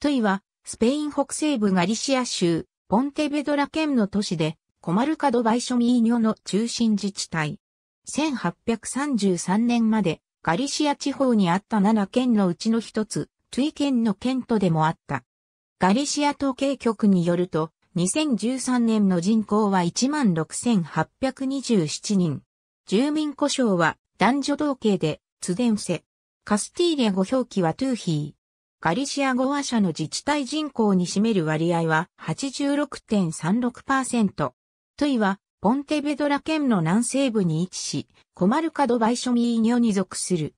トイは、スペイン北西部ガリシア州、ポンテベドラ県の都市で、コマルカドバイショミーニョの中心自治体。1833年までガリシア地方にあった7県のうちの一つ、トゥイ県の県都でもあった。ガリシア統計局によると、2013年の人口は16,827人。住民故障は男女同型で、ツデンセ。カスティーリャ語表記はトゥーヒー。ガリシア語話者の自治体人口に占める割合は86.36%。トゥイは、ポンテベドラ県の南西部に位置し、コマルカドバイショミーニョに属する。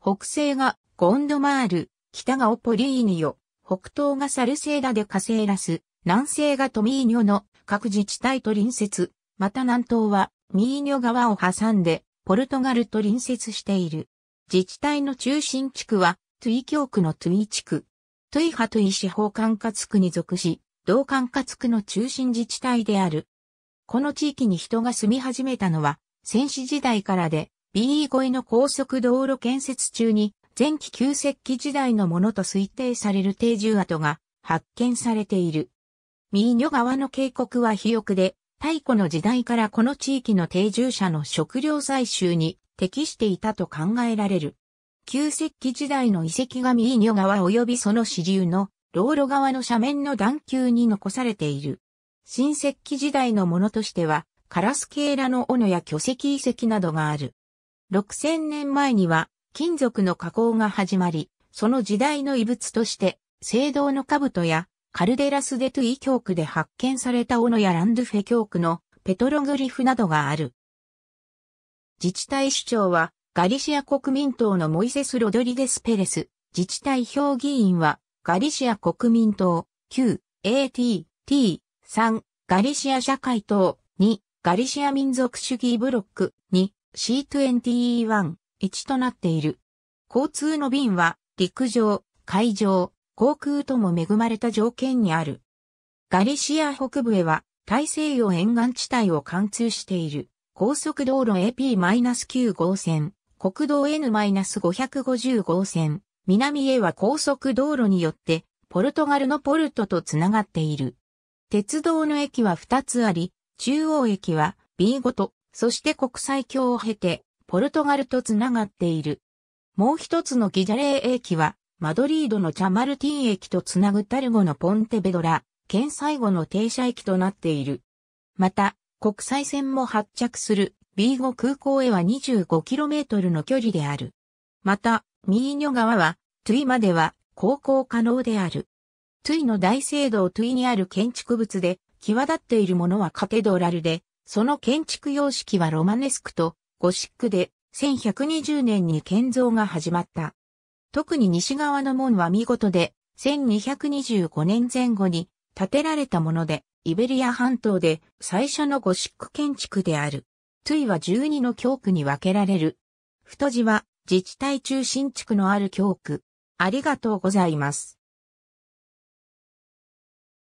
北西がゴンドマール、北がオポリーニョ、北東がサルセーダでカセーラス、南西がトミーニョの各自治体と隣接、また南東はミーニョ川を挟んでポルトガルと隣接している。自治体の中心地区はトゥイ教区のトゥイ地区。トゥイはトゥイ司法管轄区に属し、同管轄区の中心自治体である。この地域に人が住み始めたのは、戦死時代からで、BE 越えの高速道路建設中に、前期旧石器時代のものと推定される定住跡が発見されている。ミーニョ川の渓谷は肥沃で、太古の時代からこの地域の定住者の食料採集に適していたと考えられる。旧石器時代の遺跡がミーニョ川及びその支流のローロ川の斜面の段丘に残されている。新石器時代のものとしては、カラスケーラの斧や巨石遺跡などがある。6000年前には金属の加工が始まり、その時代の遺物として、聖堂の兜やカルデラスデトゥイ教区で発見された斧やランドゥフェ教区のペトログリフなどがある。自治体首長はガリシア国民党のモイセス・ロドリゲス・ペレス、自治体評議員は、ガリシア国民党、9、AT、T、3、ガリシア社会党、2、ガリシア民族主義ブロック、2、C21、1となっている。交通の便は、陸上、海上、航空とも恵まれた条件にある。ガリシア北部へは、大西洋沿岸地帯を貫通している。高速道路 AP-9 号線、国道 N-550 号線、南へは高速道路によって、ポルトガルのポルトとつながっている。鉄道の駅は2つあり、中央駅は B ごと、そして国際橋を経て、ポルトガルとつながっている。もう一つのギジャレー駅は、マドリードのチャマルティン駅とつなぐタルゴのポンテベドラ、県最後の停車駅となっている。また、国際線も発着するビーゴ空港へは 25km の距離である。また、ミーニョ川は、トゥイまでは航行可能である。トゥイの大聖堂トゥイにある建築物で、際立っているものはカテドラルで、その建築様式はロマネスクとゴシックで、1120年に建造が始まった。特に西側の門は見事で、1225年前後に建てられたもので、イベリア半島で最初のゴシック建築である。トゥイは12の教区に分けられる。太字は自治体中心地区のある教区。ありがとうございます。